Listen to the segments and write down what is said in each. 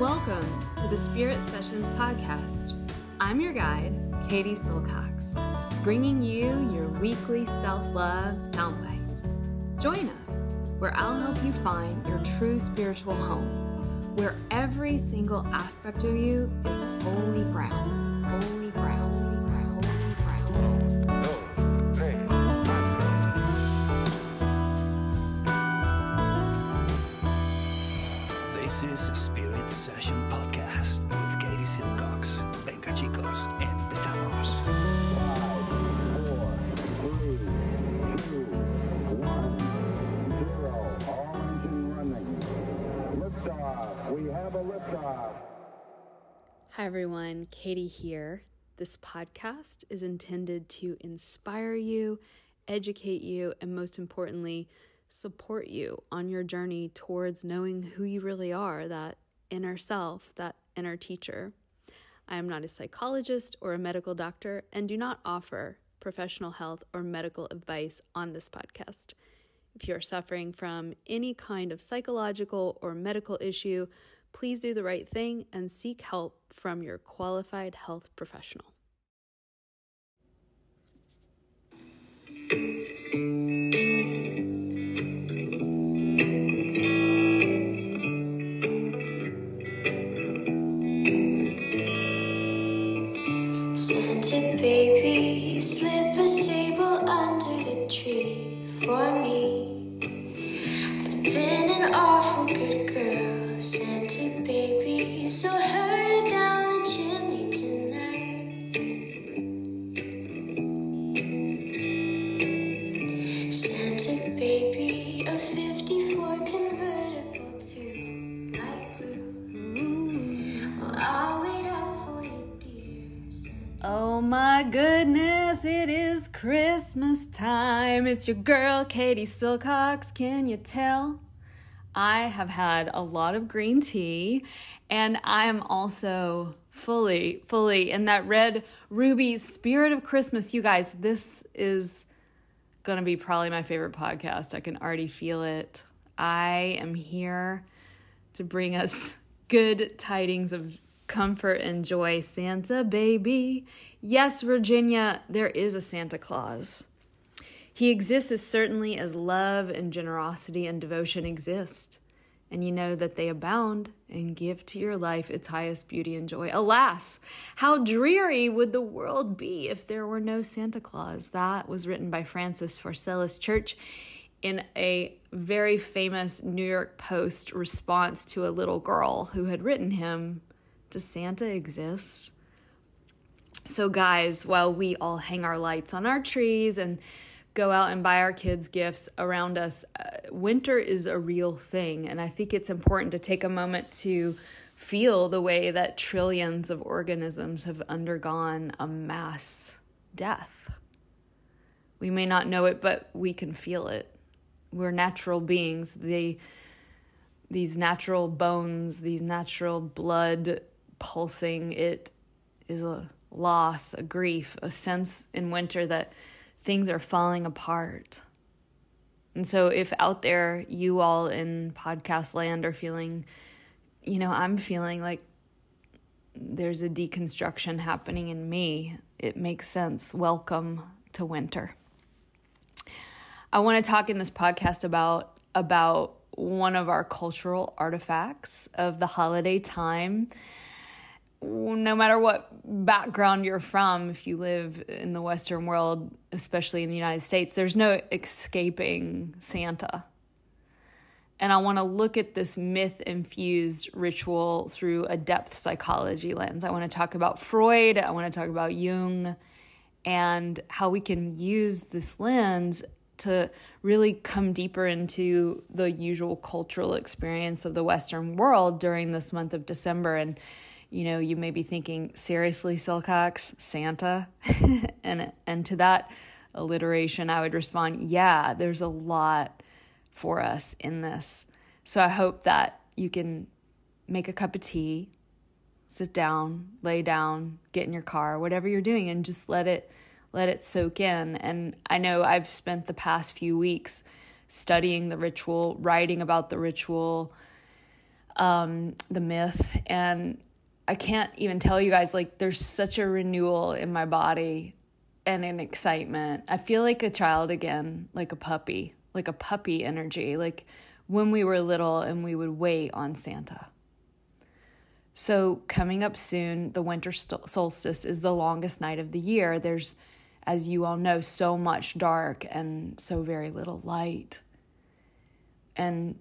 Welcome to the Spirit Sessions podcast. I'm your guide, Katie Silcox, bringing you your weekly self love soundbite. Join us where I'll help you find your true spiritual home, where every single aspect of you is holy ground, Hi, everyone. Katie here. This podcast is intended to inspire you, educate you, and most importantly, support you on your journey towards knowing who you really are that inner self, that inner teacher. I am not a psychologist or a medical doctor and do not offer professional health or medical advice on this podcast. If you're suffering from any kind of psychological or medical issue, please do the right thing and seek help from your qualified health professional. It's your girl, Katie Silcox. Can you tell? I have had a lot of green tea, and I am also fully, fully in that red ruby spirit of Christmas. You guys, this is going to be probably my favorite podcast. I can already feel it. I am here to bring us good tidings of comfort and joy. Santa baby. Yes, Virginia, there is a Santa Claus. He exists as certainly as love and generosity and devotion exist. And you know that they abound and give to your life its highest beauty and joy. Alas, how dreary would the world be if there were no Santa Claus? That was written by Francis Pharcellus Church in a very famous New York Post response to a little girl who had written him Does Santa exist? So, guys, while we all hang our lights on our trees and go out and buy our kids gifts around us, uh, winter is a real thing. And I think it's important to take a moment to feel the way that trillions of organisms have undergone a mass death. We may not know it, but we can feel it. We're natural beings. They, these natural bones, these natural blood pulsing, it is a loss, a grief, a sense in winter that things are falling apart. And so, if out there you all in podcast land are feeling, you know, I'm feeling like there's a deconstruction happening in me, it makes sense. Welcome to winter. I want to talk in this podcast about about one of our cultural artifacts of the holiday time no matter what background you're from, if you live in the Western world, especially in the United States, there's no escaping Santa. And I want to look at this myth infused ritual through a depth psychology lens. I want to talk about Freud, I want to talk about Jung, and how we can use this lens to really come deeper into the usual cultural experience of the Western world during this month of December. And you know, you may be thinking, seriously, Silcox, Santa? and and to that alliteration, I would respond, yeah, there's a lot for us in this. So I hope that you can make a cup of tea, sit down, lay down, get in your car, whatever you're doing, and just let it let it soak in. And I know I've spent the past few weeks studying the ritual, writing about the ritual, um, the myth. And I can't even tell you guys, like, there's such a renewal in my body and an excitement. I feel like a child again, like a puppy, like a puppy energy, like when we were little and we would wait on Santa. So, coming up soon, the winter solstice is the longest night of the year. There's, as you all know, so much dark and so very little light. And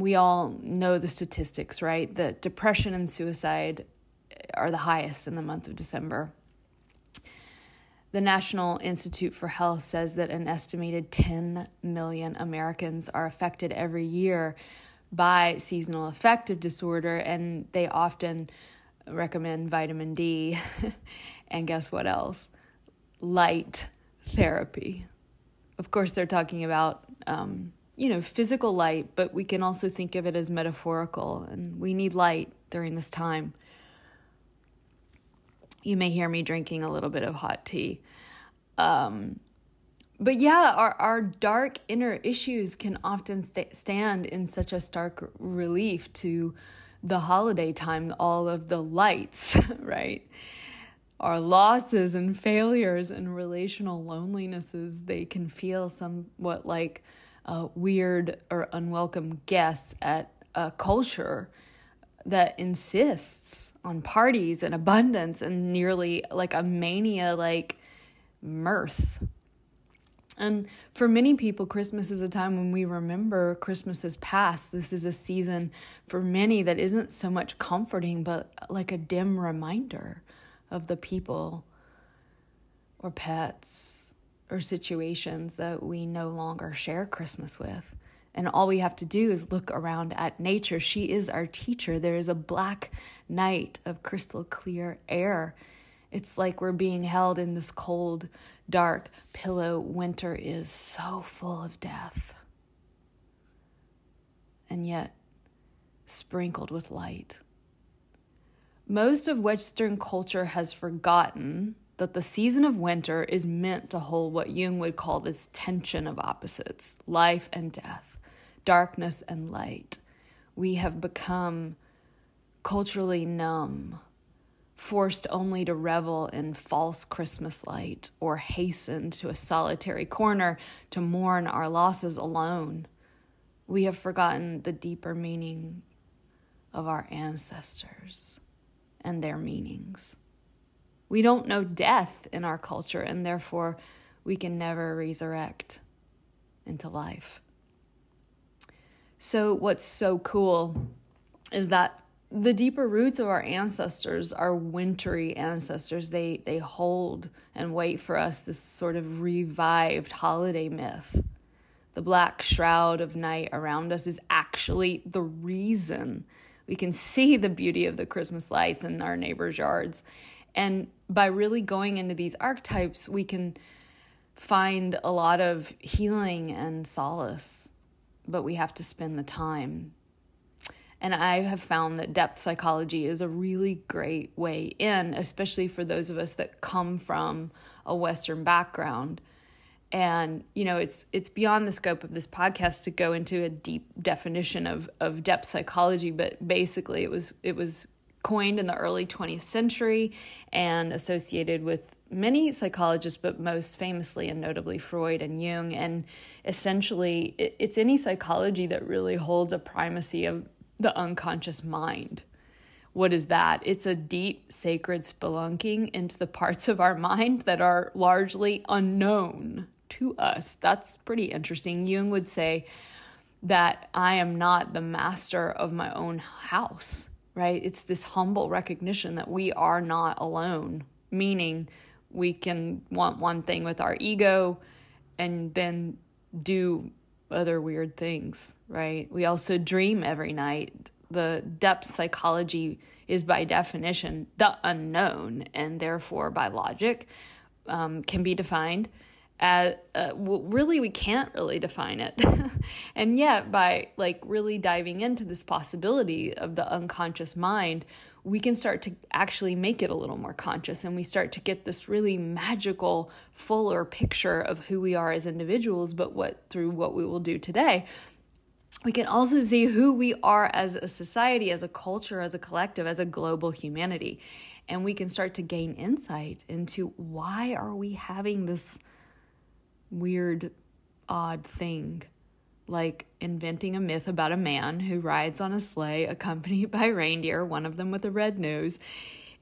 we all know the statistics, right? That depression and suicide are the highest in the month of December. The National Institute for Health says that an estimated 10 million Americans are affected every year by seasonal affective disorder, and they often recommend vitamin D. and guess what else? Light therapy. Of course, they're talking about, um, you know, physical light, but we can also think of it as metaphorical, and we need light during this time. You may hear me drinking a little bit of hot tea. Um, but yeah, our, our dark inner issues can often st- stand in such a stark relief to the holiday time, all of the lights, right? Our losses and failures and relational lonelinesses, they can feel somewhat like uh, weird or unwelcome guests at a culture that insists on parties and abundance and nearly like a mania like mirth and for many people, Christmas is a time when we remember Christmas's past. This is a season for many that isn't so much comforting, but like a dim reminder of the people or pets or situations that we no longer share Christmas with. And all we have to do is look around at nature. She is our teacher. There is a black night of crystal clear air it's like we're being held in this cold, dark pillow. Winter is so full of death. And yet, sprinkled with light. Most of Western culture has forgotten that the season of winter is meant to hold what Jung would call this tension of opposites life and death, darkness and light. We have become culturally numb forced only to revel in false Christmas light or hasten to a solitary corner to mourn our losses alone. We have forgotten the deeper meaning of our ancestors and their meanings. We don't know death in our culture, and therefore we can never resurrect into life. So, what's so cool is that the deeper roots of our ancestors our wintry ancestors. They they hold and wait for us this sort of revived holiday myth. The black shroud of night around us is actually the reason we can see the beauty of the christmas lights in our neighbors yards. And by really going into these archetypes we can find a lot of healing and solace but we have to spend the time and I have found that depth psychology is a really great way in, especially for those of us that come from a Western background. And you know, it's it's beyond the scope of this podcast to go into a deep definition of of depth psychology, but basically it was it was coined in the early 20th century and associated with many psychologists, but most famously and notably Freud and Jung. And essentially, it's any psychology that really holds a primacy of the unconscious mind. What is that? It's a deep, sacred spelunking into the parts of our mind that are largely unknown to us. That's pretty interesting. Jung would say that I am not the master of my own house, right? It's this humble recognition that we are not alone, meaning we can want one thing with our ego and then do other weird things, right? We also dream every night. The depth psychology is by definition the unknown, and therefore, by logic, um, can be defined uh, really we can't really define it and yet by like really diving into this possibility of the unconscious mind we can start to actually make it a little more conscious and we start to get this really magical fuller picture of who we are as individuals but what through what we will do today we can also see who we are as a society, as a culture, as a collective, as a global humanity. And we can start to gain insight into why are we having this weird, odd thing like inventing a myth about a man who rides on a sleigh accompanied by reindeer, one of them with a red nose.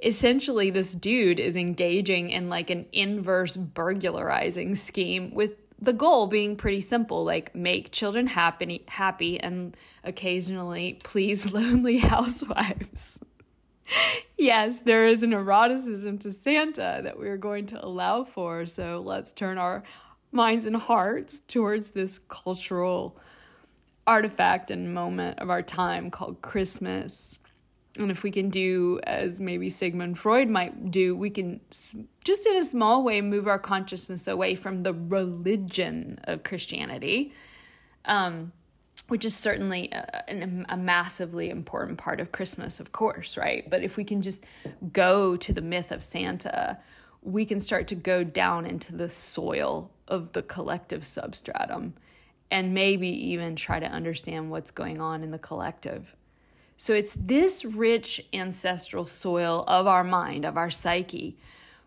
Essentially, this dude is engaging in like an inverse burglarizing scheme with the goal being pretty simple like make children happy happy and occasionally please lonely housewives yes there is an eroticism to santa that we're going to allow for so let's turn our minds and hearts towards this cultural artifact and moment of our time called christmas and if we can do as maybe Sigmund Freud might do, we can just in a small way move our consciousness away from the religion of Christianity, um, which is certainly a, a, massively important part of Christmas, of course, right? But if we can just go to the myth of Santa, we can start to go down into the soil of the collective substratum and maybe even try to understand what's going on in the collective so it's this rich ancestral soil of our mind, of our psyche,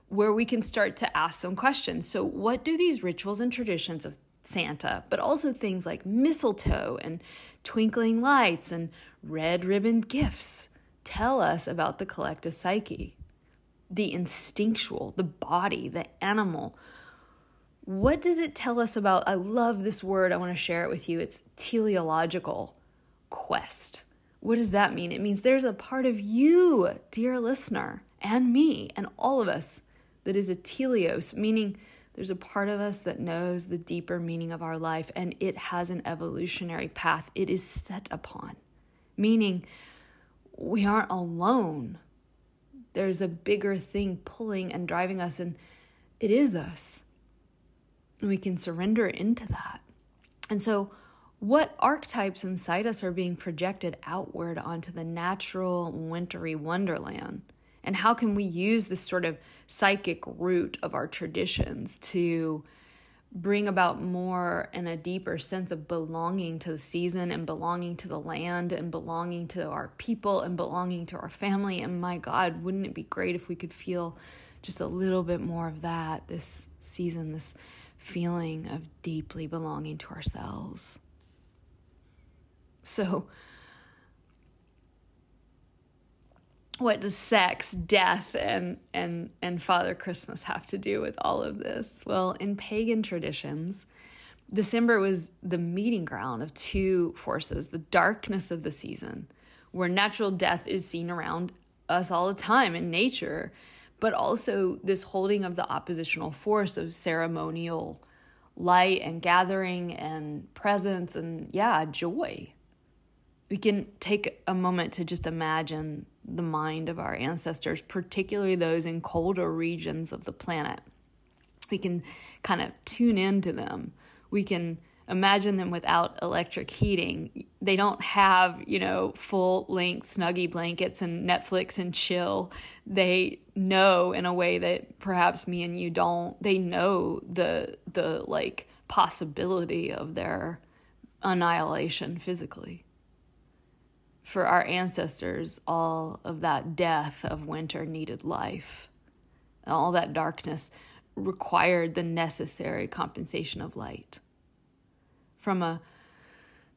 where we can start to ask some questions. So, what do these rituals and traditions of Santa, but also things like mistletoe and twinkling lights and red ribbon gifts tell us about the collective psyche? The instinctual, the body, the animal. What does it tell us about? I love this word. I want to share it with you. It's teleological quest. What does that mean? It means there's a part of you, dear listener, and me, and all of us that is a teleos, meaning there's a part of us that knows the deeper meaning of our life and it has an evolutionary path it is set upon, meaning we aren't alone. There's a bigger thing pulling and driving us, and it is us. And we can surrender into that. And so, what archetypes inside us are being projected outward onto the natural wintry wonderland? And how can we use this sort of psychic root of our traditions to bring about more and a deeper sense of belonging to the season and belonging to the land and belonging to our people and belonging to our family? And my God, wouldn't it be great if we could feel just a little bit more of that this season, this feeling of deeply belonging to ourselves? So, what does sex, death, and and and Father Christmas have to do with all of this? Well, in pagan traditions, December was the meeting ground of two forces: the darkness of the season, where natural death is seen around us all the time in nature, but also this holding of the oppositional force of ceremonial light and gathering and presence and yeah, joy we can take a moment to just imagine the mind of our ancestors, particularly those in colder regions of the planet. We can kind of tune into them. We can imagine them without electric heating. They don't have, you know, full length snuggie blankets and Netflix and chill. They know in a way that perhaps me and you don't. They know the the like possibility of their annihilation physically for our ancestors, all of that death of winter needed life. All that darkness required the necessary compensation of light. From a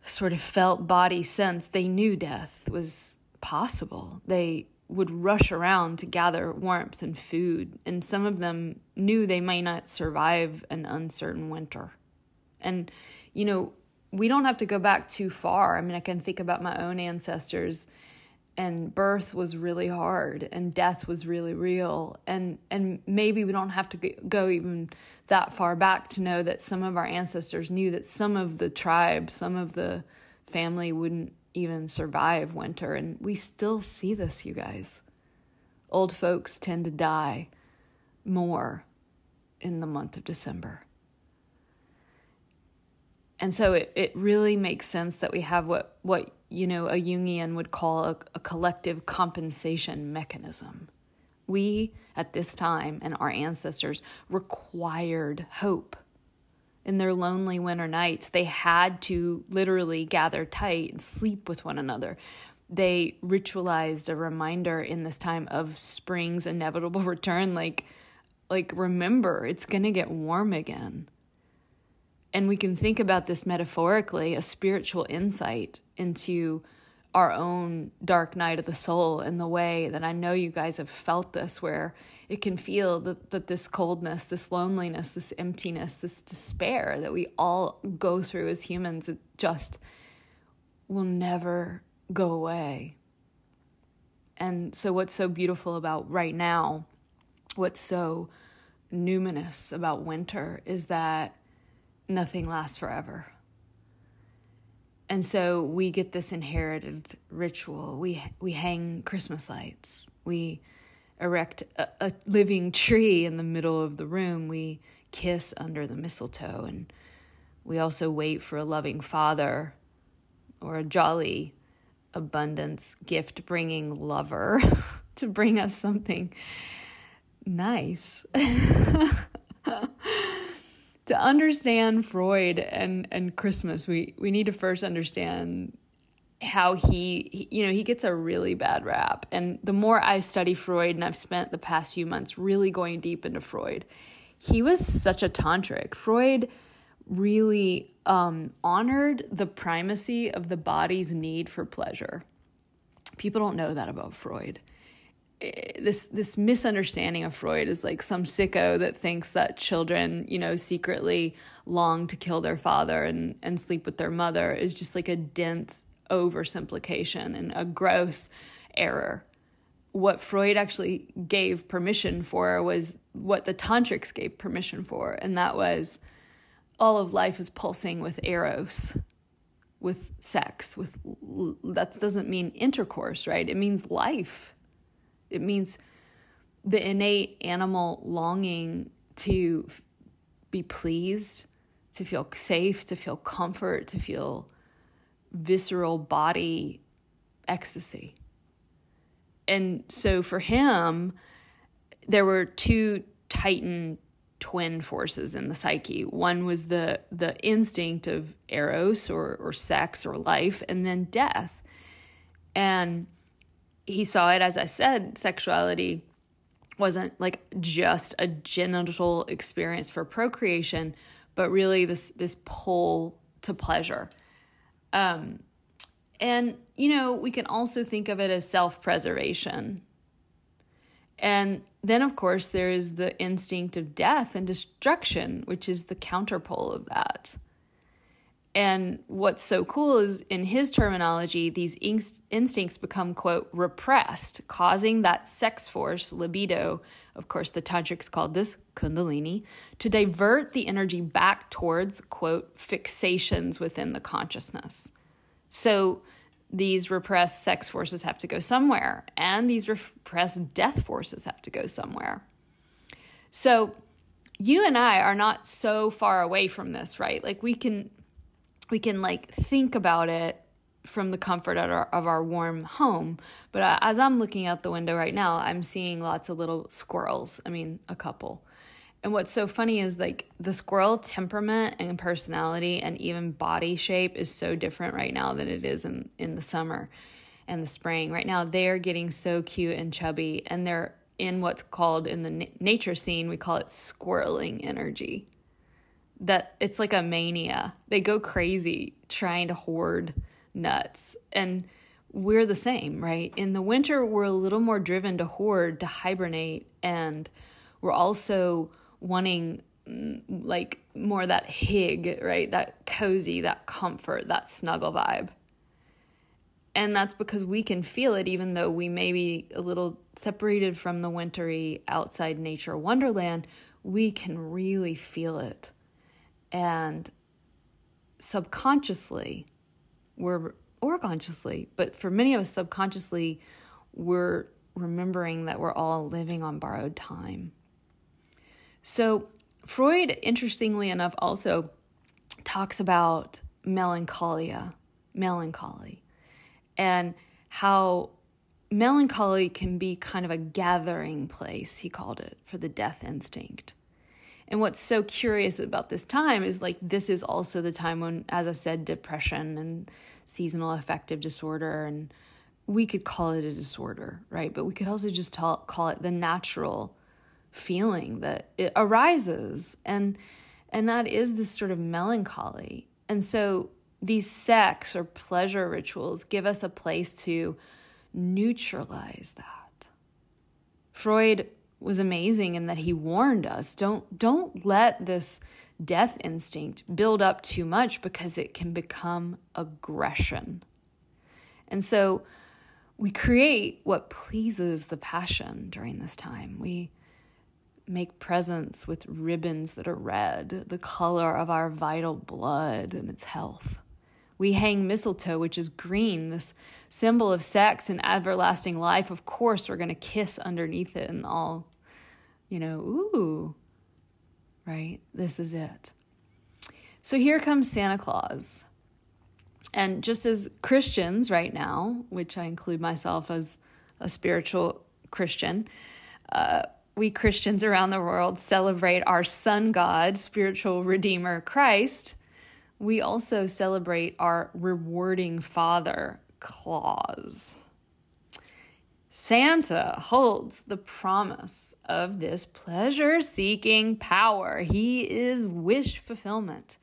sort of felt body sense, they knew death was possible. They would rush around to gather warmth and food, and some of them knew they might not survive an uncertain winter. And, you know, we don't have to go back too far. I mean, I can think about my own ancestors and birth was really hard and death was really real and and maybe we don't have to go even that far back to know that some of our ancestors knew that some of the tribe some of the family wouldn't even survive winter and we still see this you guys old folks tend to die more in the month of december and so it, it really makes sense that we have what, what you know a Jungian would call a, a collective compensation mechanism. We at this time and our ancestors required hope. in their lonely winter nights, they had to literally gather tight and sleep with one another. They ritualized a reminder in this time of spring's inevitable return like like remember it's going to get warm again. And we can think about this metaphorically, a spiritual insight into our own dark night of the soul in the way that I know you guys have felt this, where it can feel that, that this coldness, this loneliness, this emptiness, this despair that we all go through as humans, it just will never go away. And so, what's so beautiful about right now, what's so numinous about winter is that nothing lasts forever. And so we get this inherited ritual. We we hang Christmas lights. We erect a, a, living tree in the middle of the room. We kiss under the mistletoe and we also wait for a loving father or a jolly abundance gift bringing lover to bring us something nice. to understand Freud and and Christmas, we we need to first understand how he, he, you know he gets a really bad rap. And the more i study freud and i've spent the past few months really going deep into freud he was such a tantric. Freud really um, honored the primacy of the body's need for pleasure. People don't know that about freud Eh, this this misunderstanding of Freud is like some sicko that thinks that children, you know, secretly long to kill their father and and sleep with their mother is just like a dense oversimplification and a gross error. What Freud actually gave permission for was what the tantrics gave permission for, and that was all of life is pulsing with eros, with sex, with that doesn't mean intercourse, right? It means life it means the innate animal longing to be pleased, to feel safe, to feel comfort, to feel visceral body ecstasy. And so for him, there were two titan twin forces in the psyche. One was the the instinct of eros or or sex or life, and then death. And he saw it as I said, sexuality wasn't like just a genital experience for procreation, but really this this pull to pleasure. Um, and you know, we can also think of it as self-preservation. And then of course there is the instinct of death and destruction, which is the counterpole of that. And what's so cool is in his terminology, these inst- instincts become, quote, repressed, causing that sex force, libido, of course, the tantrics called this kundalini, to divert the energy back towards, quote, fixations within the consciousness. So these repressed sex forces have to go somewhere, and these repressed death forces have to go somewhere. So you and I are not so far away from this, right? Like we can we can like think about it from the comfort of our, of our warm home. But uh, as I'm looking out the window right now, I'm seeing lots of little squirrels. I mean, a couple. And what's so funny is like the squirrel temperament and personality and even body shape is so different right now than it is in, in the summer and the spring. Right now, they're getting so cute and chubby, and they're in what's called in the nature scene, we call it squirreling energy that it's like a mania. They go crazy trying to hoard nuts. And we're the same, right? In the winter, we're a little more driven to hoard, to hibernate, and we're also wanting mm, like more that hig, right? That cozy, that comfort, that snuggle vibe. And that's because we can feel it, even though we may be a little separated from the wintry outside nature wonderland, we can really feel it and subconsciously we're or consciously but for many of us subconsciously we're remembering that we're all living on borrowed time. So freud interestingly enough also talks about melancholia melancholy and how melancholy can be kind of a gathering place he called it for the death instinct And what's so curious about this time is like this is also the time when, as I said, depression and seasonal affective disorder, and we could call it a disorder, right? But we could also just call it the natural feeling that it arises, and and that is this sort of melancholy. And so these sex or pleasure rituals give us a place to neutralize that. Freud was amazing in that he warned us don't don't let this death instinct build up too much because it can become aggression. And so we create what pleases the passion during this time. We make presents with ribbons that are red, the color of our vital blood and its health. We hang mistletoe, which is green, this symbol of sex and everlasting life. Of course, we're going to kiss underneath it and all you know, ooh, right? This is it. So here comes Santa Claus. And just as Christians right now, which I include myself as a spiritual Christian, uh, we Christians around the world celebrate our sun god, spiritual redeemer Christ. We also celebrate our rewarding father, Claus. Santa holds the promise of this pleasure seeking power. He is wish fulfillment,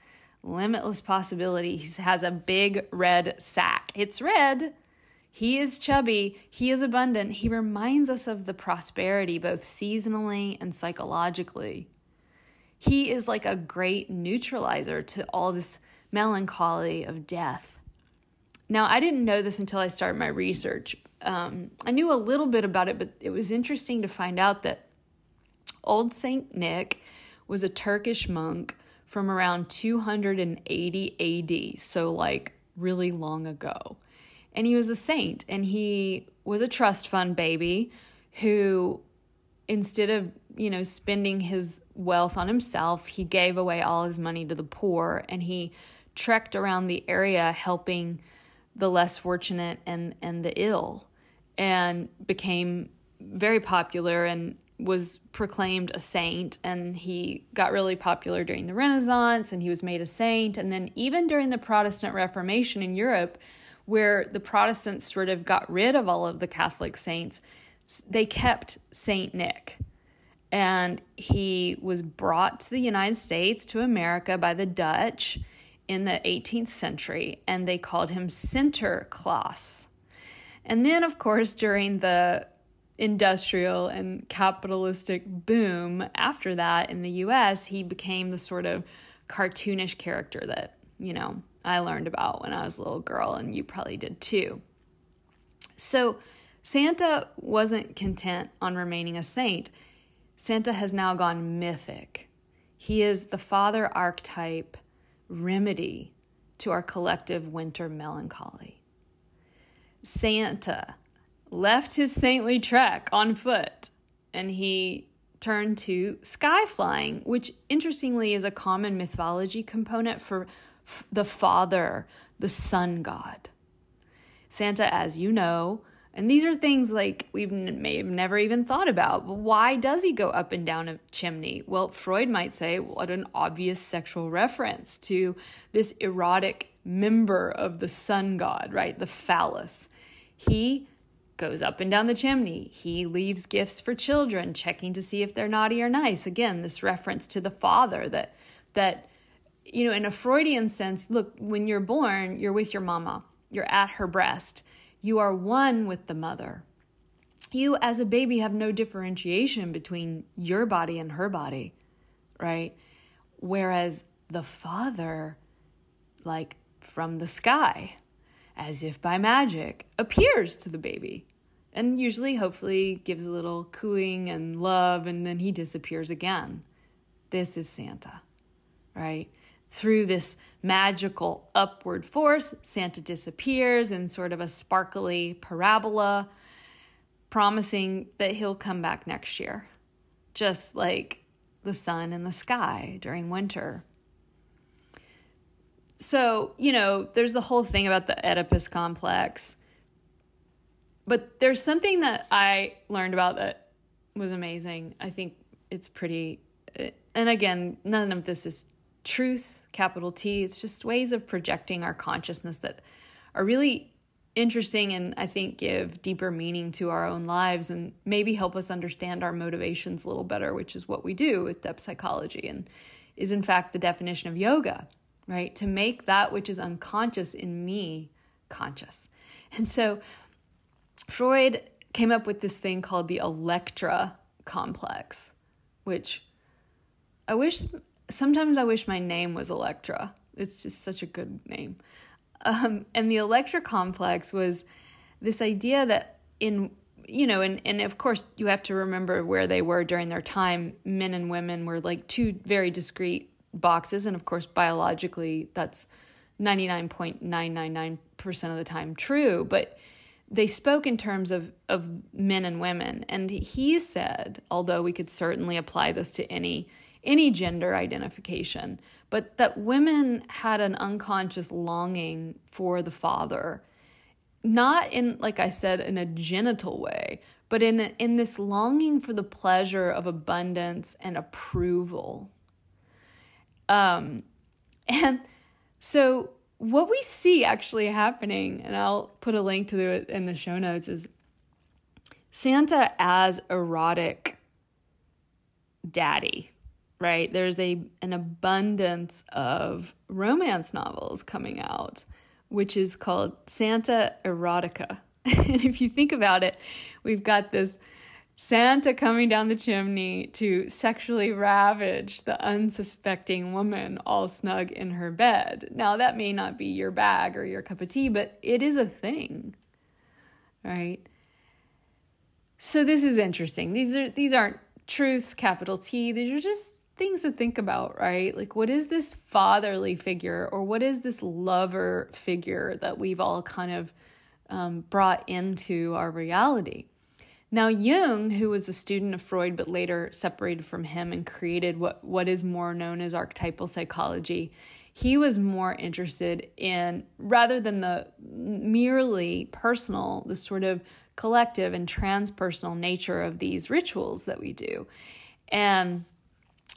limitless possibilities. He has a big red sack. It's red. He is chubby. He is abundant. He reminds us of the prosperity, both seasonally and psychologically. He is like a great neutralizer to all this melancholy of death. Now, I didn't know this until I started my research, um, I knew a little bit about it, but it was interesting to find out that Old Saint Nick was a Turkish monk from around 280 AD, so like really long ago. And he was a saint, and he was a trust fund baby who, instead of you know spending his wealth on himself, he gave away all his money to the poor, and he trekked around the area helping the less fortunate and and the ill and became very popular and was proclaimed a saint. And he got really popular during the renaissance and he was made a saint. And then even during the protestant reformation in europe where the protestants sort of got rid of all of the catholic saints they kept saint nick. And he was brought to the united states to america by the dutch in the 18th century, and they called him Sinterklaas. And then, of course, during the industrial and capitalistic boom after that in the US, he became the sort of cartoonish character that, you know, I learned about when I was a little girl, and you probably did too. So, Santa wasn't content on remaining a saint. Santa has now gone mythic. He is the father archetype remedy to our collective winter melancholy. Santa left his saintly trek on foot and he turned to sky flying, which interestingly is a common mythology component for the father, the sun god. Santa, as you know, and these are things like we've n- may have never even thought about. Why does he go up and down a chimney? Well, Freud might say, what an obvious sexual reference to this erotic member of the sun god, right? The phallus. He goes up and down the chimney. He leaves gifts for children, checking to see if they're naughty or nice. Again, this reference to the father that that you know, in a Freudian sense, look, when you're born, you're with your mama. You're at her breast you are one with the mother. You, as a baby, have no differentiation between your body and her body, right? Whereas the father, like from the sky, as if by magic, appears to the baby and usually, hopefully, gives a little cooing and love, and then he disappears again. This is Santa, right? through this magical upward force, Santa disappears in sort of a sparkly parabola, promising that he'll come back next year, just like the sun in the sky during winter. So, you know, there's the whole thing about the Oedipus complex. But there's something that I learned about that was amazing. I think it's pretty eh, and again, none of this is truth, capital T. It's just ways of projecting our consciousness that are really interesting and I think give deeper meaning to our own lives and maybe help us understand our motivations a little better, which is what we do with depth psychology and is in fact the definition of yoga, right? To make that which is unconscious in me conscious. And so Freud came up with this thing called the Electra complex, which I wish sometimes I wish my name was Electra. It's just such a good name. Um, and the Electra complex was this idea that in you know, and, and of course you have to remember where they were during their time. Men and women were like two very discrete boxes, and of course biologically that's ninety nine point nine nine nine percent of the time true. But they spoke in terms of of men and women, and he said, although we could certainly apply this to any any gender identification, but that women had an unconscious longing for the father, not in, like I said, in a genital way, but in, in this longing for the pleasure of abundance and approval. Um, and so, what we see actually happening, and I'll put a link to it in the show notes, is Santa as erotic daddy right? There's a an abundance of romance novels coming out, which is called Santa Erotica. and if you think about it, we've got this Santa coming down the chimney to sexually ravage the unsuspecting woman all snug in her bed. Now, that may not be your bag or your cup of tea, but it is a thing, right? So this is interesting. These are these aren't truths, capital T. These are just things to think about, right? Like, what is this fatherly figure or what is this lover figure that we've all kind of um, brought into our reality? Now, Jung, who was a student of Freud but later separated from him and created what, what is more known as archetypal psychology, he was more interested in, rather than the merely personal, the sort of collective and transpersonal nature of these rituals that we do. And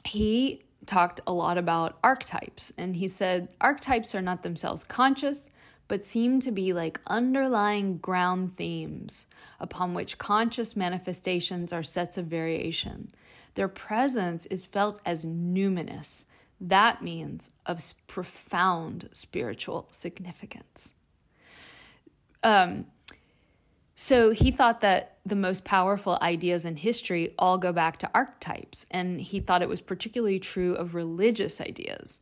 he talked a lot about archetypes, and he said archetypes are not themselves conscious, but seem to be like underlying ground themes upon which conscious manifestations are sets of variation. Their presence is felt as numinous. That means of profound spiritual significance. Um, so he thought that the most powerful ideas in history all go back to archetypes, and he thought it was particularly true of religious ideas.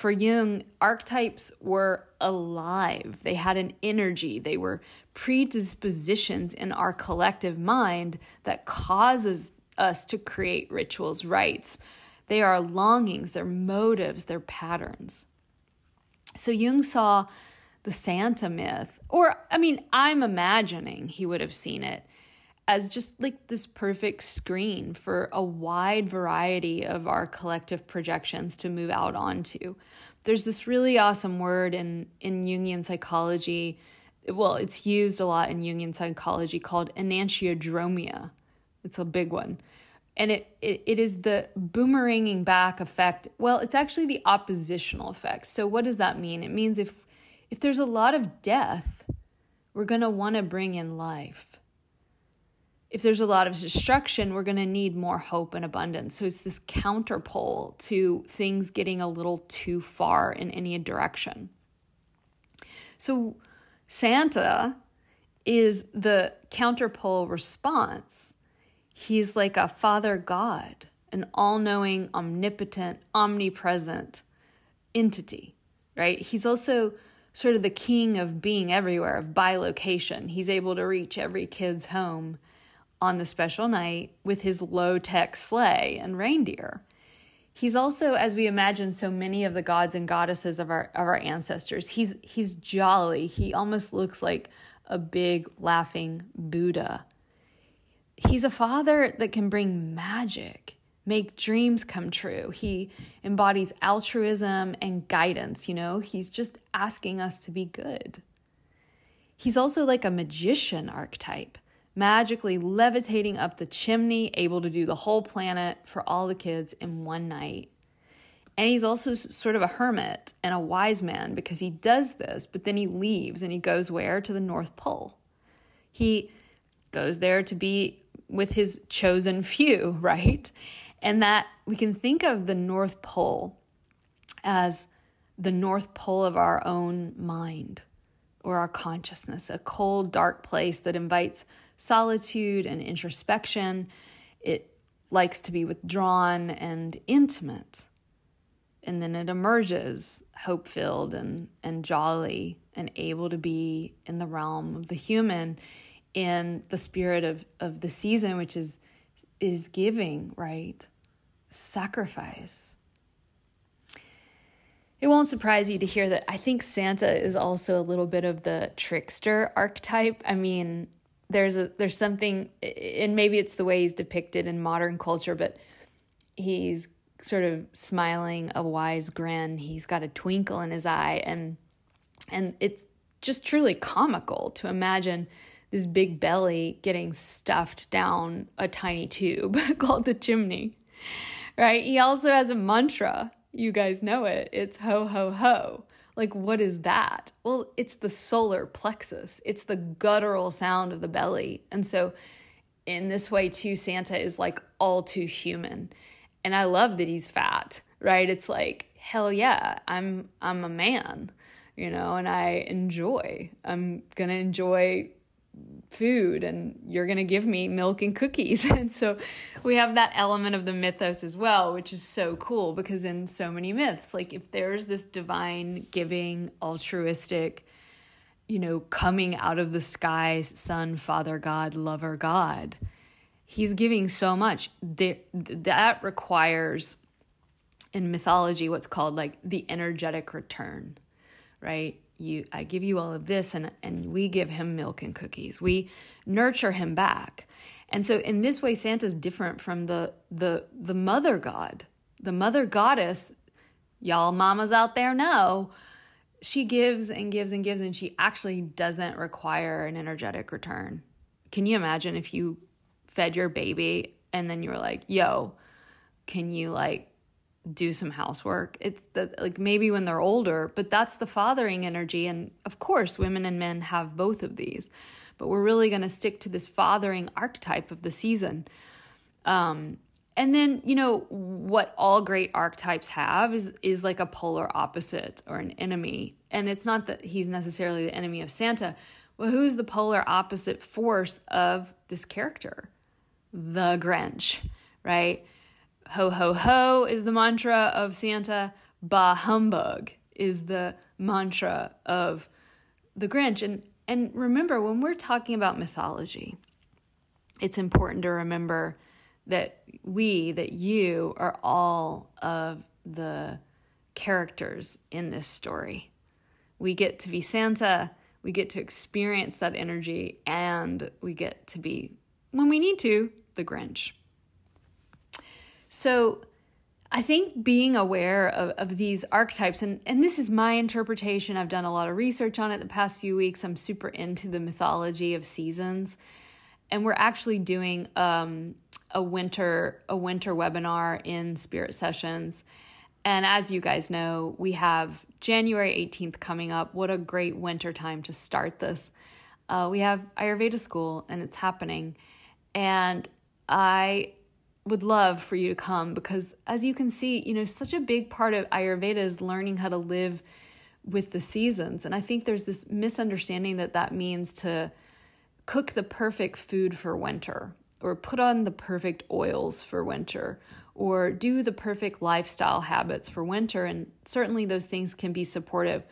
For Jung, archetypes were alive. They had an energy. They were predispositions in our collective mind that causes us to create rituals, rites. They are longings, they're motives, they're patterns. So Jung saw the Santa myth, or I mean, I'm imagining he would have seen it as just like this perfect screen for a wide variety of our collective projections to move out onto. There's this really awesome word in, in Jungian psychology. Well, it's used a lot in Jungian psychology called enantiodromia. It's a big one. And it, it, it is the boomeranging back effect. Well, it's actually the oppositional effect. So, what does that mean? It means if if there's a lot of death, we're going to want to bring in life. If there's a lot of destruction, we're going to need more hope and abundance. So it's this counterpole to things getting a little too far in any direction. So Santa is the counterpole response. He's like a father God, an all knowing, omnipotent, omnipresent entity, right? He's also sort of the king of being everywhere, of bilocation. He's able to reach every kid's home on the special night with his low tech sleigh and reindeer. He's also, as we imagine so many of the gods and goddesses of our of our ancestors, he's he's jolly. He almost looks like a big laughing Buddha. He's a father that can bring magic make dreams come true. He embodies altruism and guidance, you know, he's just asking us to be good. He's also like a magician archetype, magically levitating up the chimney, able to do the whole planet for all the kids in one night. And he's also sort of a hermit and a wise man because he does this, but then he leaves and he goes where? To the North Pole. He goes there to be with his chosen few, right? And that we can think of the North Pole as the North Pole of our own mind or our consciousness, a cold, dark place that invites solitude and introspection. It likes to be withdrawn and intimate and then it emerges hope filled and, and jolly and able to be in the realm of the human in the spirit of, of the season, which is is giving, right? Sacrifice. It won't surprise you to hear that I think Santa is also a little bit of the trickster archetype. I mean, there's a there's something and maybe it's the way he's depicted in modern culture, but he's sort of smiling a wise grin. He's got a twinkle in his eye and and it's just truly comical to imagine this big belly getting stuffed down a tiny tube called the chimney. Right? He also has a mantra. You guys know it. It's ho ho ho. Like what is that? Well, it's the solar plexus. It's the guttural sound of the belly. And so in this way too Santa is like all too human and I love that he's fat, right? It's like, hell yeah, I'm I'm a man, you know, and I enjoy. I'm to enjoy food and you're going to give me milk and cookies. And so we have that element of the mythos as well, which is so cool because in so many myths, like if there's this divine, giving, altruistic, you know, coming out of the sky, son, father, God, lover, God, he's giving so much that requires in mythology what's called like the energetic return right you i give you all of this and and we give him milk and cookies. We nurture him back. And so in this way santa's different from the the the mother god. The mother goddess y'all mamas out there know she gives and gives and gives and she actually doesn't require an energetic return. Can you imagine if you fed your baby and then you were like, yo, can you like do some housework? It's the, like maybe when they're older, but that's the fathering energy. And of course, women and men have both of these, but we're really going to stick to this fathering archetype of the season. Um, and then, you know, what all great archetypes have is is like a polar opposite or an enemy. And it's not that he's necessarily the enemy of Santa. Well, who's the polar opposite force of this character? the Grinch, right? Ho, ho, ho is the mantra of Santa. Bah humbug is the mantra of the Grinch. And, and remember, when we're talking about mythology, it's important to remember that we, that you, are all of the characters in this story. We get to be Santa, we get to experience that energy, and we get to be, when we need to, the Grinch. So I think being aware of, of these archetypes, and, and this is my interpretation, I've done a lot of research on it the past few weeks. I'm super into the mythology of seasons. And we're actually doing um, a winter a winter webinar in Spirit Sessions. And as you guys know, we have January 18th coming up. What a great winter time to start this. Uh, we have Ayurveda school and it's happening. And I would love for you to come because as you can see, you know, such a big part of Ayurveda is learning how to live with the seasons. And I think there's this misunderstanding that that means to cook the perfect food for winter or put on the perfect oils for winter or do the perfect lifestyle habits for winter. And certainly those things can be supportive.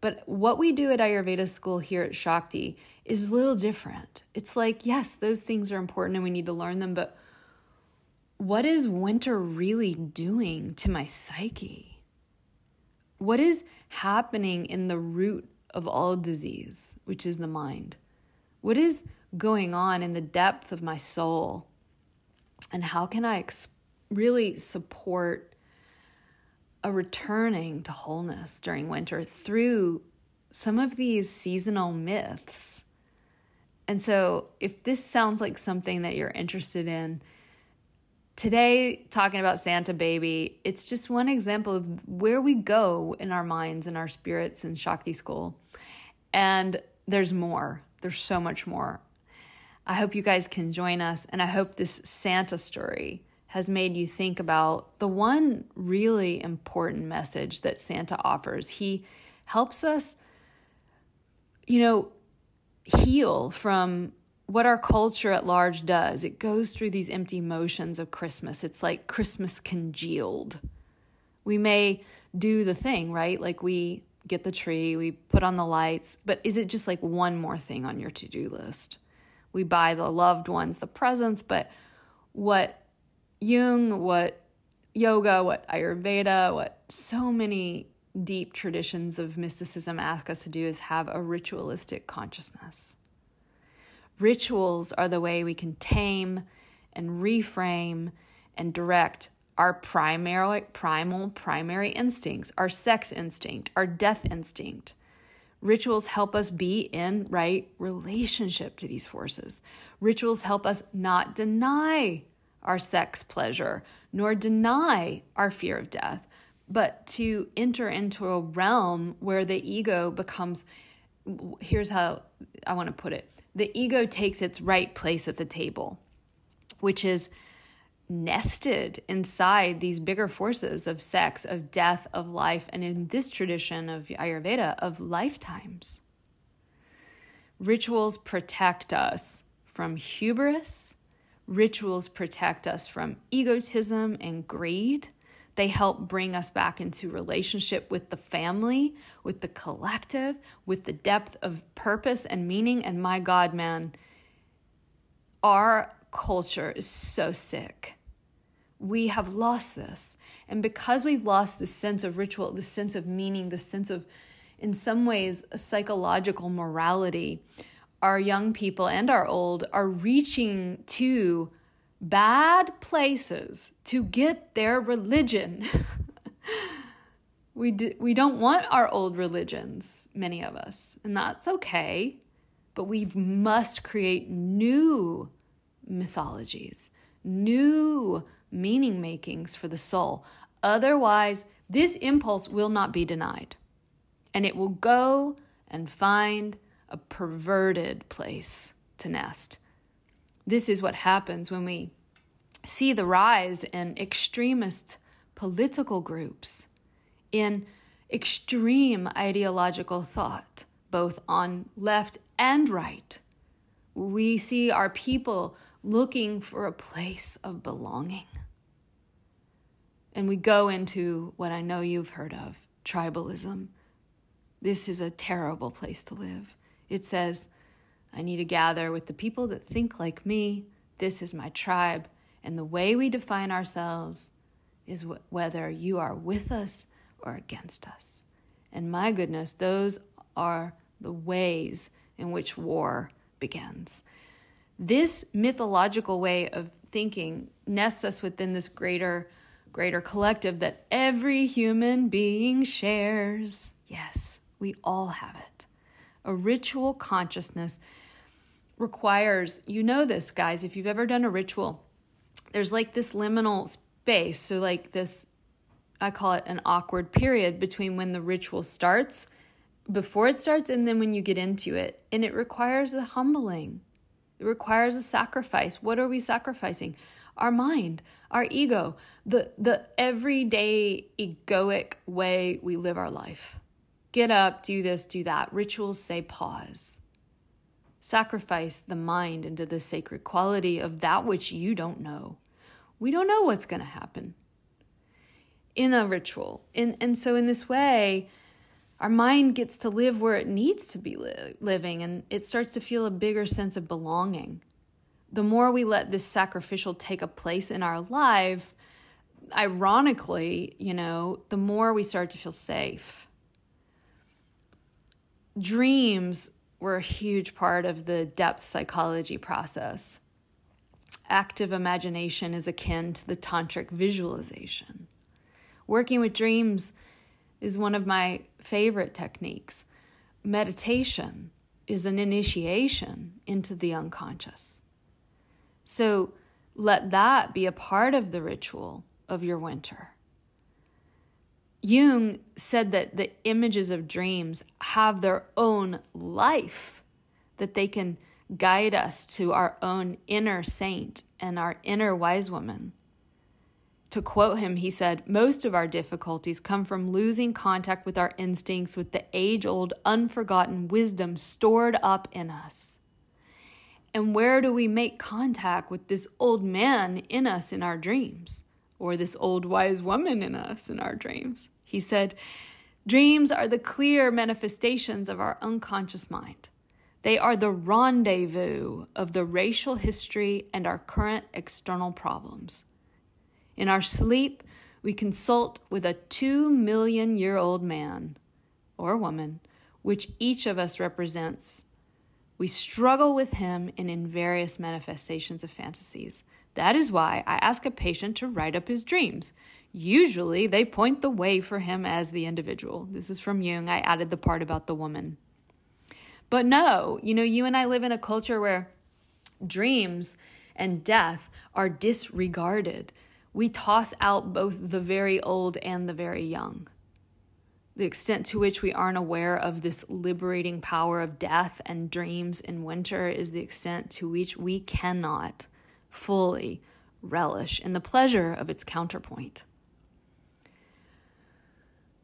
But what we do at Ayurveda school here at Shakti is a little different. It's like, yes, those things are important and we need to learn them, but what is winter really doing to my psyche? What is happening in the root of all disease, which is the mind? What is going on in the depth of my soul? And how can I ex- really support a returning to wholeness during winter through some of these seasonal myths And so, if this sounds like something that you're interested in, today talking about Santa Baby, it's just one example of where we go in our minds and our spirits in Shakti school. And there's more, there's so much more. I hope you guys can join us, and I hope this Santa story has made you think about the one really important message that Santa offers. He helps us, you know, heal from what our culture at large does. It goes through these empty motions of Christmas. It's like Christmas congealed. We may do the thing, right? Like we get the tree, we put on the lights, but is it just like one more thing on your to do list? We buy the loved ones the presents, but what Jung, what yoga, what Ayurveda, what so many deep traditions of mysticism ask us to do is have a ritualistic consciousness. Rituals are the way we can tame and reframe and direct our primary, primal, primary instincts, our sex instinct, our death instinct. Rituals help us be in right relationship to these forces. Rituals help us not deny our sex pleasure, nor deny our fear of death, but to enter into a realm where the ego becomes here's how I want to put it the ego takes its right place at the table, which is nested inside these bigger forces of sex, of death, of life, and in this tradition of Ayurveda, of lifetimes. Rituals protect us from hubris Rituals protect us from egotism and greed. They help bring us back into relationship with the family, with the collective, with the depth of purpose and meaning. And my God, man, our culture is so sick. We have lost this. And because we've lost the sense of ritual, the sense of meaning, the sense of, in some ways, a psychological morality, our young people and our old are reaching to bad places to get their religion. we, do, we don't want our old religions, many of us, and that's okay. But we must create new mythologies, new meaning makings for the soul. Otherwise, this impulse will not be denied. And it will go and find a perverted place to nest. This is what happens when we see the rise in extremist political groups, in extreme ideological thought, both on left and right. We see our people looking for a place of belonging. And we go into what I know you've heard of tribalism. This is a terrible place to live. It says, I need to gather with the people that think like me. This is my tribe. And the way we define ourselves is wh- whether you are with us or against us. And my goodness, those are the ways in which war begins. This mythological way of thinking nests us within this greater greater collective that every human being shares. Yes, we all have it. A ritual consciousness requires, you know, this, guys, if you've ever done a ritual, there's like this liminal space. So, like this, I call it an awkward period between when the ritual starts, before it starts, and then when you get into it. And it requires a humbling, it requires a sacrifice. What are we sacrificing? Our mind, our ego, the, the everyday egoic way we live our life. Get up, do this, do that. Rituals say pause. Sacrifice the mind into the sacred quality of that which you don't know. We don't know what's going to happen in a ritual. And, and so, in this way, our mind gets to live where it needs to be li- living and it starts to feel a bigger sense of belonging. The more we let this sacrificial take a place in our life, ironically, you know, the more we start to feel safe dreams were a huge part of the depth psychology process. Active imagination is akin to the tantric visualization. Working with dreams is one of my favorite techniques. Meditation is an initiation into the unconscious. So let that be a part of the ritual of your winter. Jung said that the images of dreams have their own life, that they can guide us to our own inner saint and our inner wise woman. To quote him, he said, Most of our difficulties come from losing contact with our instincts, with the age old, unforgotten wisdom stored up in us. And where do we make contact with this old man in us in our dreams, or this old wise woman in us in our dreams? He said, Dreams are the clear manifestations of our unconscious mind. They are the rendezvous of the racial history and our current external problems. In our sleep, we consult with a two million year old man or woman, which each of us represents. We struggle with him and in various manifestations of fantasies. That is why I ask a patient to write up his dreams. Usually, they point the way for him as the individual. This is from Jung. I added the part about the woman. But no, you know, you and I live in a culture where dreams and death are disregarded we toss out both the very old and the very young. The extent to which we aren't aware of this liberating power of death and dreams in winter is the extent to which we cannot fully relish in the pleasure of its counterpoint.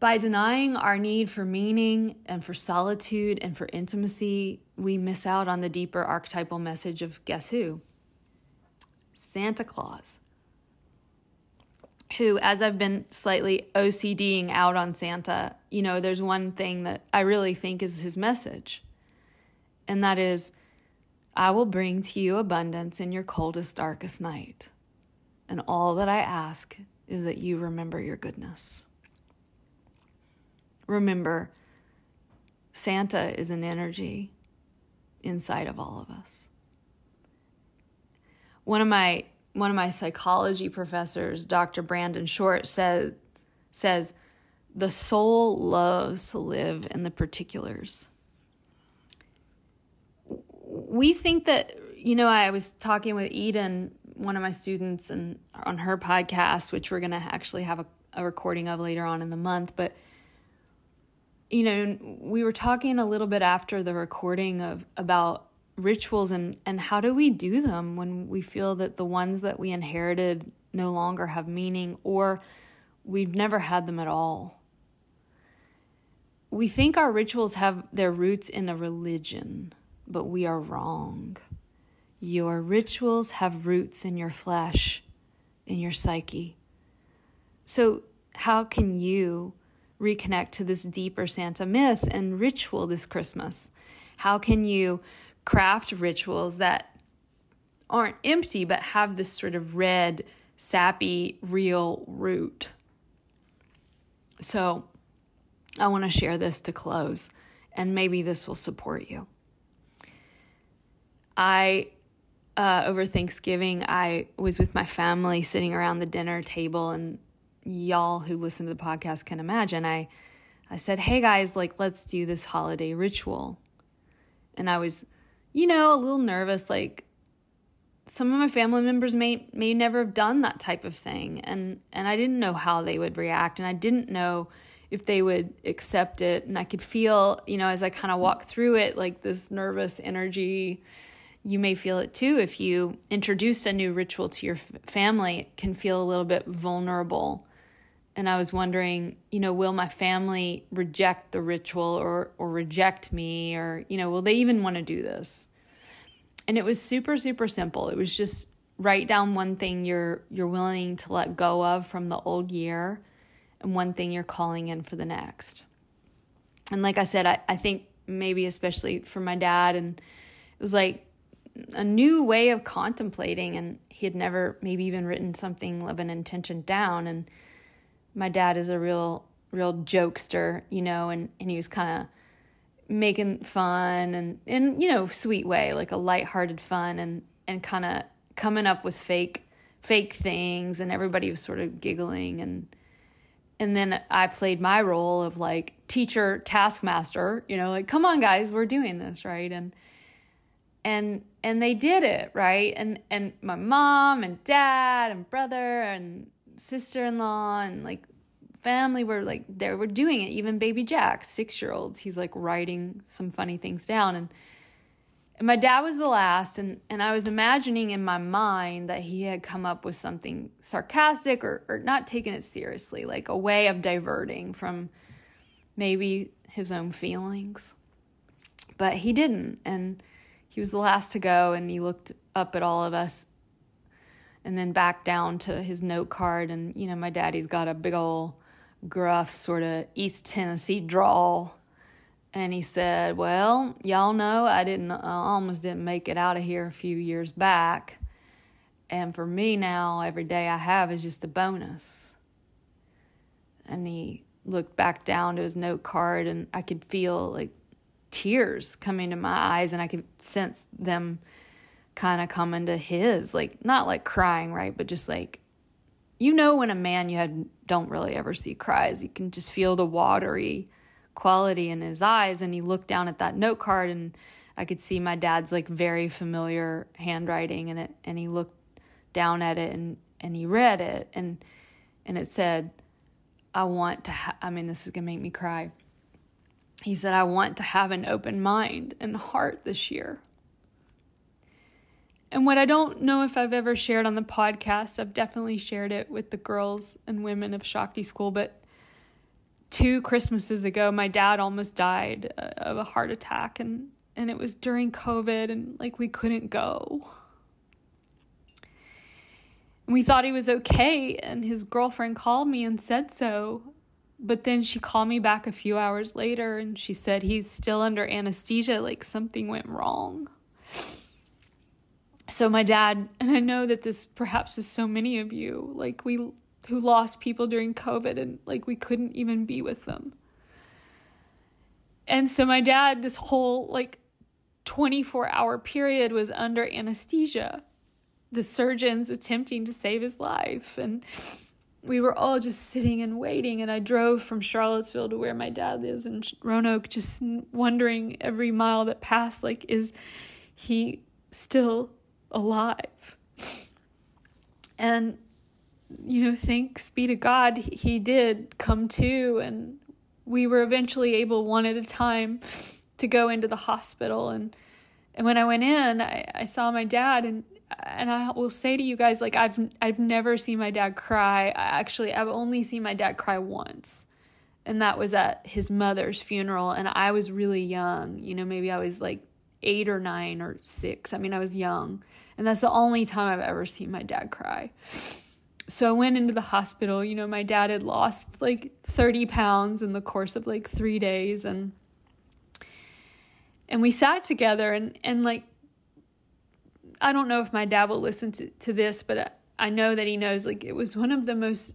By denying our need for meaning and for solitude and for intimacy, we miss out on the deeper archetypal message of guess who? Santa Claus who, as I've been slightly OCDing out on Santa, you know, there's one thing that I really think is his message. And that is, I will bring to you abundance in your coldest, darkest night. And all that I ask is that you remember your goodness. Remember, Santa is an energy inside of all of us. One of my one of my psychology professors, Dr. Brandon Short, said, says, the soul loves to live in the particulars. We think that, you know, I was talking with Eden, one of my students, and on her podcast, which we're going to actually have a, a recording of later on in the month, but you know, we were talking a little bit after the recording of about rituals and and how do we do them when we feel that the ones that we inherited no longer have meaning or we've never had them at all. We think our rituals have their roots in a religion but we are wrong. Your rituals have roots in your flesh in your psyche. So how can you reconnect to this deeper santa myth and ritual this christmas how can you craft rituals that aren't empty but have this sort of red, sappy, real root. So I want to share this to close, and maybe this will support you. I, uh, over Thanksgiving, I was with my family sitting around the dinner table, and y'all who listen to the podcast can imagine. I, I said, "Hey guys, like let's do this holiday ritual," and I was you know, a little nervous. Like some of my family members may may never have done that type of thing, and and I didn't know how they would react, and I didn't know if they would accept it. And I could feel, you know, as I kind of walk through it, like this nervous energy. You may feel it too if you introduced a new ritual to your family. It can feel a little bit vulnerable and I was wondering, you know, will my family reject the ritual or or reject me or, you know, will they even want to do this? And it was super super simple. It was just write down one thing you're you're willing to let go of from the old year and one thing you're calling in for the next. And like I said, I, I think maybe especially for my dad and it was like a new way of contemplating and he had never maybe even written something of an intention down and my dad is a real real jokester, you know, and and he was kind of making fun and in you know sweet way, like a lighthearted fun and and kind of coming up with fake fake things and everybody was sort of giggling and and then I played my role of like teacher taskmaster, you know, like come on guys, we're doing this, right? And and and they did it, right? And and my mom and dad and brother and sister-in-law and like family were like they were doing it. Even baby Jack, 6-year-olds, he's like writing some funny things down and and my dad was the last, and, and I was imagining in my mind that he had come up with something sarcastic or, or not taking it seriously, like a way of diverting from maybe his own feelings. But he didn't. And he was the last to go, and he looked up at all of us and then back down to his note card. And, you know, my daddy's got a big old gruff sort of East Tennessee drawl and he said, Well, y'all know I didn't, I almost didn't make it out of here a few years back. And for me now, every day I have is just a bonus. And he looked back down to his note card, and I could feel like tears coming to my eyes, and I could sense them kind of coming to his, like not like crying, right? But just like, you know, when a man you had don't really ever see cries, you can just feel the watery quality in his eyes and he looked down at that note card and I could see my dad's like very familiar handwriting and it and he looked down at it and and he read it and and it said I want to ha- I mean this is going to make me cry. He said I want to have an open mind and heart this year. And what I don't know if I've ever shared on the podcast, I've definitely shared it with the girls and women of Shakti School, but two Christmases ago, my dad almost died uh, of a heart attack, and and it was during COVID, and like we couldn't go. We thought he was okay, and his girlfriend called me and said so. But then she called me back a few hours later and she said he's still under anesthesia, like something went wrong. So, my dad, and I know that this perhaps is so many of you, like we who lost people during COVID and like we couldn't even be with them. And so my dad, this whole like 24 hour period was under anesthesia. The surgeons attempting to save his life. And we were all just sitting and waiting. And I drove from Charlottesville to where my dad is in Roanoke, just wondering every mile that passed, like, is he still alive? And you know, thanks be to God, he did come to, and we were eventually able, one at a time, to go into the hospital. And and when I went in, I, I saw my dad, and and I will say to you guys, like I've I've never seen my dad cry. I actually, I've only seen my dad cry once, and that was at his mother's funeral, and I was really young. You know, maybe I was like eight or nine or six. I mean, I was young, and that's the only time I've ever seen my dad cry so I went into the hospital. You know, my dad had lost like 30 pounds in the course of like three days and and we sat together and and like I don't know if my dad will listen to, to this, but I, I know that he knows like it was one of the most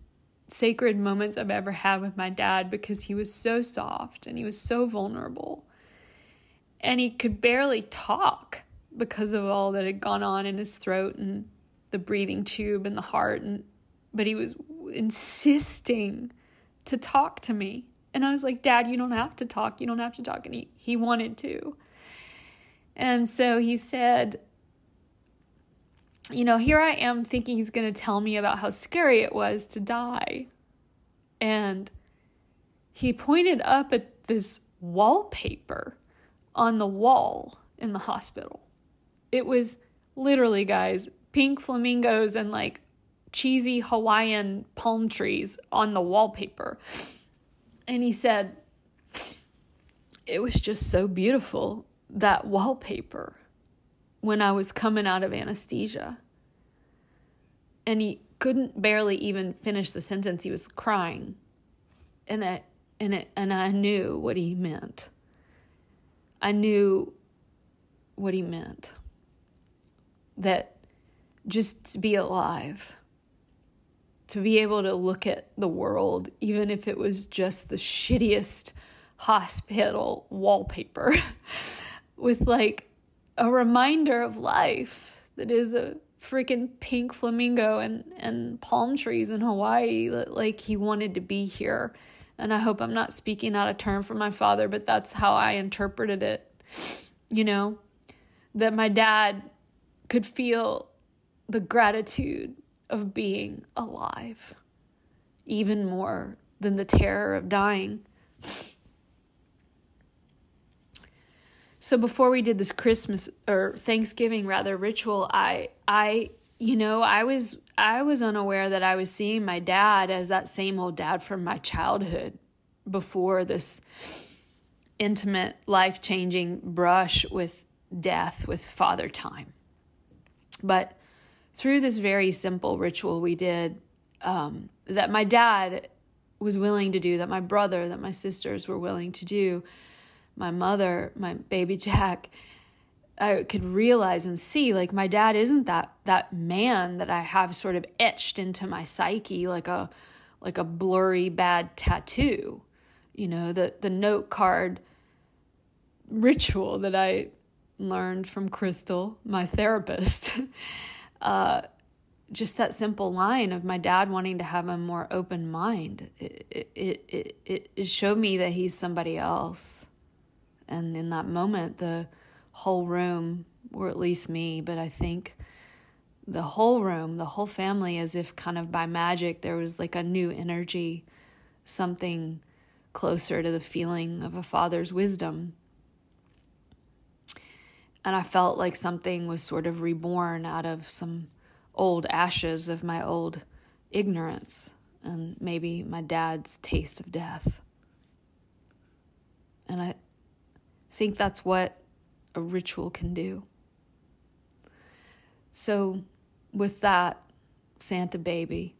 sacred moments I've ever had with my dad because he was so soft and he was so vulnerable. And he could barely talk because of all that had gone on in his throat and the breathing tube and the heart and but he was insisting to talk to me. And I was like, Dad, you don't have to talk. You don't have to talk. And he, he wanted to. And so he said, You know, here I am thinking he's going to tell me about how scary it was to die. And he pointed up at this wallpaper on the wall in the hospital. It was literally, guys, pink flamingos and like cheesy Hawaiian palm trees on the wallpaper. And he said, It was just so beautiful, that wallpaper, when I was coming out of anesthesia. And he couldn't barely even finish the sentence. He was crying. And it, and it, and I knew what he meant. I knew what he meant. That just to be alive to be able to look at the world, even if it was just the shittiest hospital wallpaper, with like a reminder of life that is a freaking pink flamingo and, and palm trees in Hawaii. Like he wanted to be here. And I hope I'm not speaking out of turn for my father, but that's how I interpreted it. You know, that my dad could feel the gratitude of being alive even more than the terror of dying. So before we did this Christmas or Thanksgiving rather ritual, I I you know, I was I was unaware that I was seeing my dad as that same old dad from my childhood before this intimate, life-changing brush with death with father time. But through this very simple ritual we did um, that my dad was willing to do, that my brother, that my sisters were willing to do, my mother, my baby Jack, I could realize and see like my dad isn't that that man that I have sort of etched into my psyche like a like a blurry bad tattoo. You know, the the note card ritual that I learned from Crystal, my therapist. uh, just that simple line of my dad wanting to have a more open mind. It, it, it, it, it showed me that he's somebody else. And in that moment, the whole room, or at least me, but I think the whole room, the whole family, as if kind of by magic, there was like a new energy, something closer to the feeling of a father's wisdom. And I felt like something was sort of reborn out of some old ashes of my old ignorance and maybe my dad's taste of death. And I think that's what a ritual can do. So, with that, Santa baby,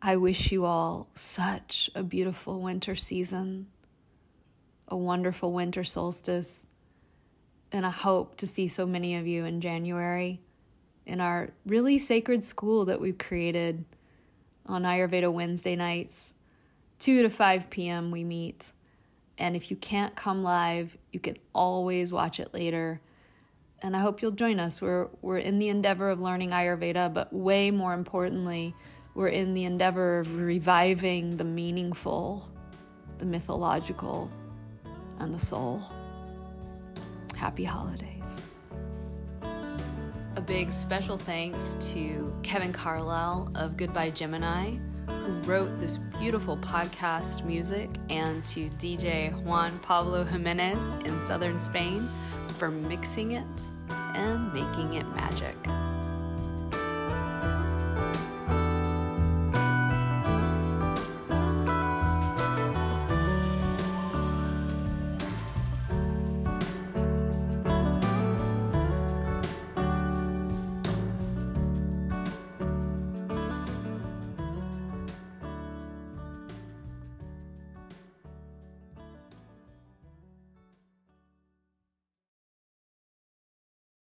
I wish you all such a beautiful winter season, a wonderful winter solstice, and I hope to see so many of you in January in our really sacred school that we've created on Ayurveda Wednesday nights. 2 to 5 p.m. we meet. And if you can't come live, you can always watch it later. And I hope you'll join us. We're we're in the endeavor of learning Ayurveda, but way more importantly, we're in the endeavor of reviving the meaningful, the mythological, and the soul. Happy holidays. A big special thanks to Kevin Carlisle of Goodbye Gemini, who wrote this beautiful podcast music, and to DJ Juan Pablo Jimenez in southern Spain for mixing it and making it magic.